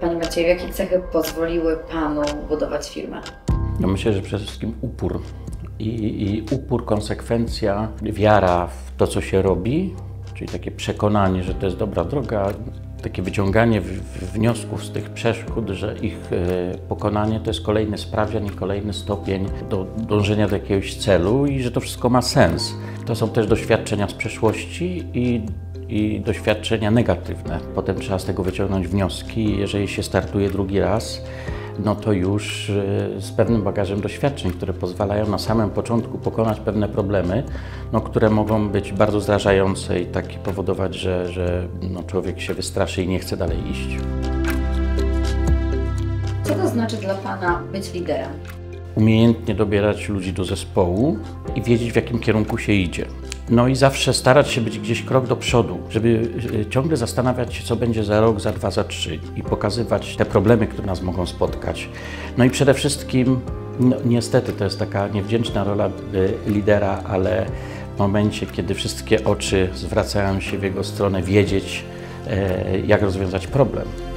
Panie Macieju, jakie cechy pozwoliły Panu budować firmę? No myślę, że przede wszystkim upór. I, I upór, konsekwencja, wiara w to, co się robi, czyli takie przekonanie, że to jest dobra droga, takie wyciąganie wniosków z tych przeszkód, że ich e, pokonanie to jest kolejny sprawdzian i kolejny stopień do dążenia do jakiegoś celu i że to wszystko ma sens. To są też doświadczenia z przeszłości i i doświadczenia negatywne. Potem trzeba z tego wyciągnąć wnioski. Jeżeli się startuje drugi raz, no to już e, z pewnym bagażem doświadczeń, które pozwalają na samym początku pokonać pewne problemy, no, które mogą być bardzo zrażające i tak powodować, że, że no, człowiek się wystraszy i nie chce dalej iść. Co to znaczy dla Pana być liderem? Umiejętnie dobierać ludzi do zespołu i wiedzieć, w jakim kierunku się idzie. No i zawsze starać się być gdzieś krok do przodu, żeby e, ciągle zastanawiać się, co będzie za rok, za dwa, za trzy i pokazywać te problemy, które nas mogą spotkać. No i przede wszystkim, no, niestety to jest taka niewdzięczna rola e, lidera, ale w momencie, kiedy wszystkie oczy zwracają się w jego stronę, wiedzieć, e, jak rozwiązać problem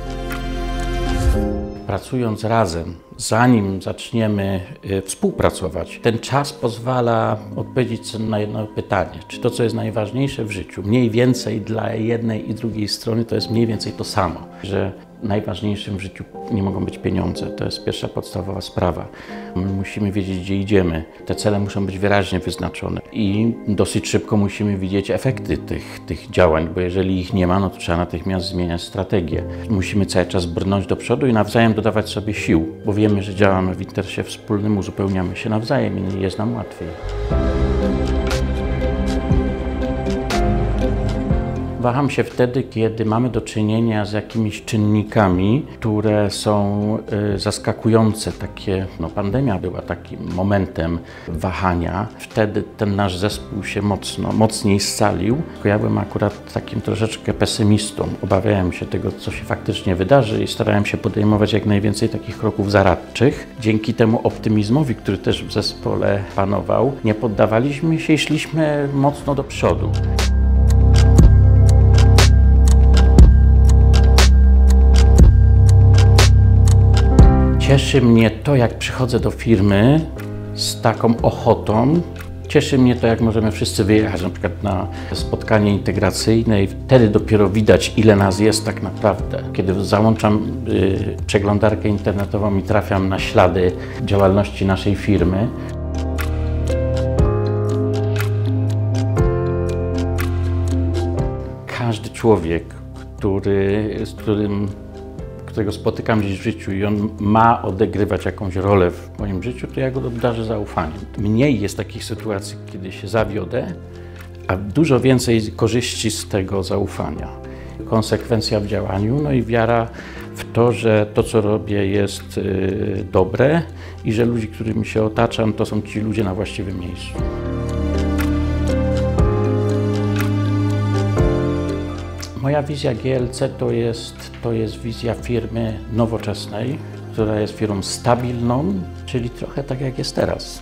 pracując razem, zanim zaczniemy y, współpracować, ten czas pozwala odpowiedzieć na jedno pytanie: czy to, co jest najważniejsze w życiu, mniej więcej dla jednej i drugiej strony, to jest mniej więcej to samo, że najważniejszym w życiu nie mogą być pieniądze. To jest pierwsza podstawowa sprawa. My musimy wiedzieć, gdzie idziemy. Te cele muszą być wyraźnie wyznaczone i dosyć szybko musimy widzieć efekty tych, tych działań, bo jeżeli ich nie ma, no to trzeba natychmiast zmieniać strategię. Musimy cały czas brnąć do przodu i nawzajem dodawać sobie sił, bo wiemy, że działamy w interesie wspólnym, uzupełniamy się nawzajem i jest nam łatwiej. Waham się wtedy, kiedy mamy do czynienia z jakimiś czynnikami, które są y, zaskakujące. Takie, no pandemia była takim momentem wahania. Wtedy ten nasz zespół się mocno, mocniej scalił. Ja byłem akurat takim troszeczkę pesymistą. Obawiałem się tego, co się faktycznie wydarzy i starałem się podejmować jak najwięcej takich kroków zaradczych. Dzięki temu optymizmowi, który też w zespole panował, nie poddawaliśmy się i szliśmy mocno do przodu. Cieszy mnie to, jak przychodzę do firmy z taką ochotą. Cieszy mnie to, jak możemy wszyscy wyjechać na przykład na spotkanie integracyjne i wtedy dopiero widać, ile nas jest tak naprawdę. Kiedy załączam y, przeglądarkę internetową i trafiam na ślady działalności naszej firmy, każdy człowiek, który, z którym którego spotykam gdzieś w życiu i on ma odegrywać jakąś rolę w moim życiu, to ja go obdarzę zaufaniem. Mniej jest takich sytuacji, kiedy się zawiodę, a dużo więcej korzyści z tego zaufania. Konsekwencja w działaniu, no i wiara w to, że to, co robię, jest y, dobre i że ludzi, którymi się otaczam, to są ci ludzie na właściwym miejscu. Moja wizja GLC to jest, to jest wizja firmy nowoczesnej, która jest firmą stabilną, czyli trochę tak jak jest teraz.